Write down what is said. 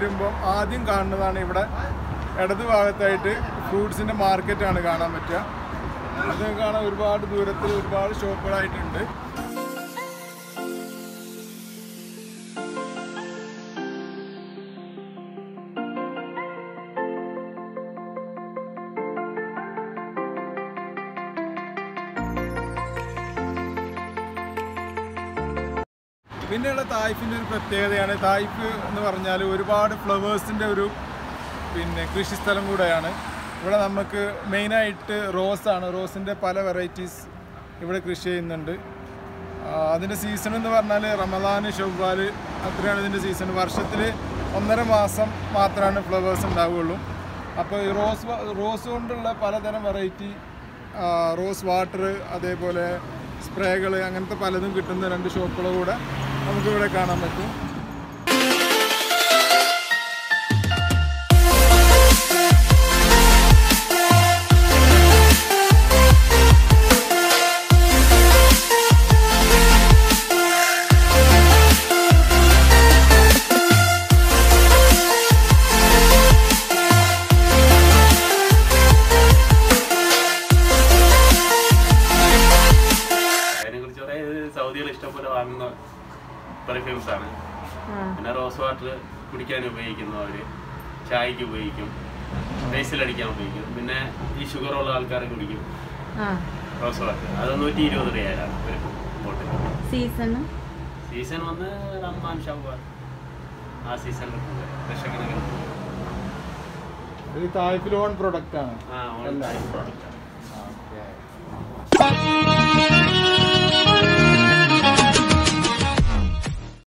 വരുമ്പോൾ ആദ്യം കാണുന്നതാണ് ഇവിടെ ഇടത് ഭാഗത്തായിട്ട് ഫ്രൂട്ട്സിന്റെ മാർക്കറ്റാണ് കാണാൻ പറ്റുക. അത് കാണാൻ ഒരുപാട് ദൂരത്തിൽ ഒരുപാട് ഷോപ്പുകളായിട്ടുണ്ട്. പിന്നെയുള്ള തായ്ഫിന്റെ ഒരു പ്രത്യേകതയാണ്. തായ്ഫ് എന്ന് പറഞ്ഞാൽ ഒരുപാട് ഫ്ലവേഴ്സിന്റെ ഒരു പിന്നെ കൃഷിസ്ഥലം കൂടെയാണ്. ഇവിടെ നമുക്ക് മെയിനായിട്ട് റോസാണ്. റോസിന്റെ പല വെറൈറ്റീസ് ഇവിടെ കൃഷി ചെയ്യുന്നുണ്ട്. അതിന്റെ സീസൺ എന്ന് പറഞ്ഞാൽ റമദാൻ ഷവ്വാൽ അത്രയാണ് ഇതിന്റെ സീസൺ. വർഷത്തിൽ ഒന്നര മാസം മാത്രമാണ് ഫ്ലവേഴ്സ് ഉണ്ടാവുകയുള്ളൂ. അപ്പോൾ ഈ റോസ് റോസ് കൊണ്ടുള്ള പലതരം വെറൈറ്റി റോസ് വാട്ടർ അതേപോലെ സ്പ്രേകൾ അങ്ങനത്തെ പലതും കിട്ടുന്ന രണ്ട് ഷോപ്പുകൾ കൂടെ നമുക്കിവിടെ കാണാൻ പറ്റും. പെർഫ്യൂംസ് ആണ് പിന്നെ റോസ് വാട്ടർ കുടിക്കാൻ ഉപയോഗിക്കുന്നു അവർ ചായക്ക് ഉപയോഗിക്കും. ഫേസിലടിക്കാൻ ഉപയോഗിക്കും. പിന്നെ ഈ ഷുഗർ ഉള്ള ആൾക്കാർ കുടിക്കും. ആ. Rose water. അത് നൂറ്റി ഇരുപത് രൂപയാണ് ഒരു ബോട്ടിൽ സീസൺ സീസൺ വന്ന് റമ്മാൻ ഷവ്വാൽ ആ സീസണിൽ ലക്ഷക്കണക്കിന്. ഇത് തായ്ഫിൽ ഓൺ പ്രൊഡക്റ്റ് ആണ്. ആ ഓൺലൈൻ പ്രോഡക്റ്റ് ഓക്കെ